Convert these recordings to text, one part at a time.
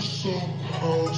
somehow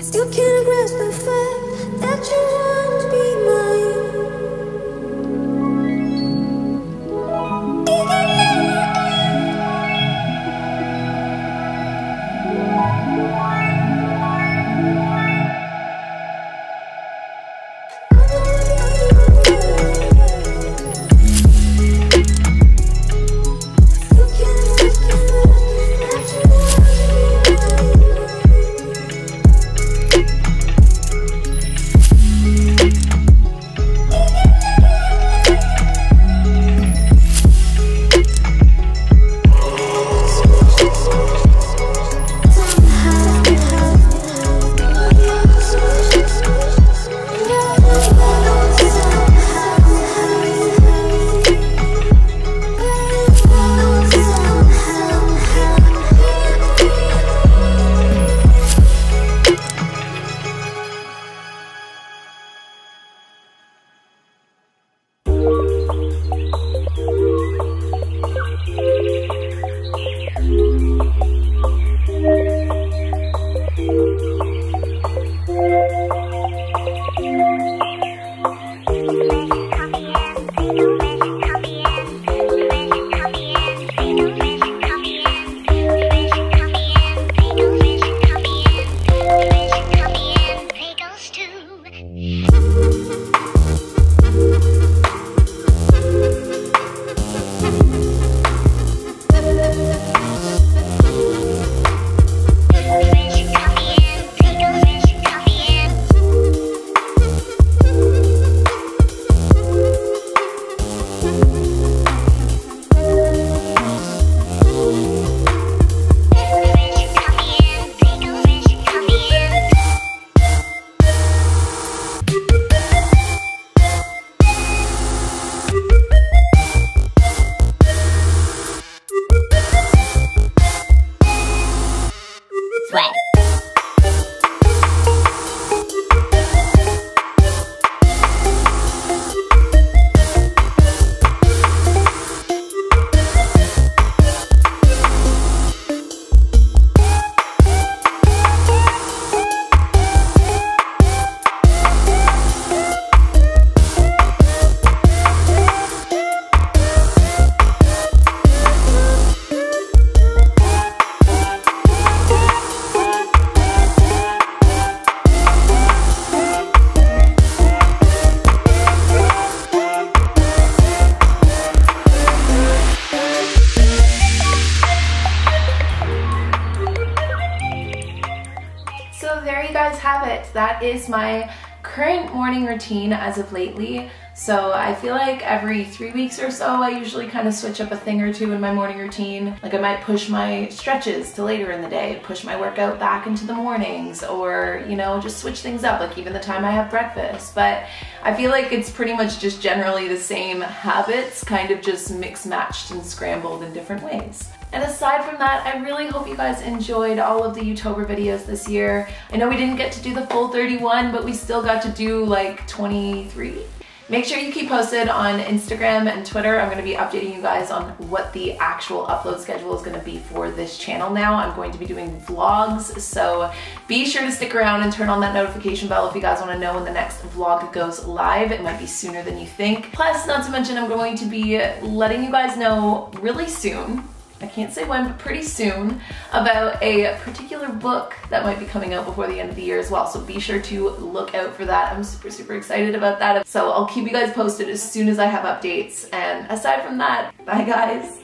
I still can't grasp the fact that you want to be mine. So there you guys have it. That is my current morning routine as of lately. So I feel like every three weeks or so, I usually kind of switch up a thing or two in my morning routine. Like I might push my stretches to later in the day, push my workout back into the mornings, or, you know, just switch things up, like even the time I have breakfast. But I feel like it's pretty much just generally the same habits, kind of just mix matched and scrambled in different ways. And aside from that, I really hope you guys enjoyed all of the Youtober videos this year. I know we didn't get to do the full 31, but we still got to do like 23. Make sure you keep posted on Instagram and Twitter. I'm gonna be updating you guys on what the actual upload schedule is gonna be for this channel now. I'm going to be doing vlogs, so be sure to stick around and turn on that notification bell if you guys wanna know when the next vlog goes live. It might be sooner than you think. Plus, not to mention, I'm going to be letting you guys know really soon I can't say when, but pretty soon, about a particular book that might be coming out before the end of the year as well. So be sure to look out for that. I'm super, super excited about that. So I'll keep you guys posted as soon as I have updates. And aside from that, bye guys.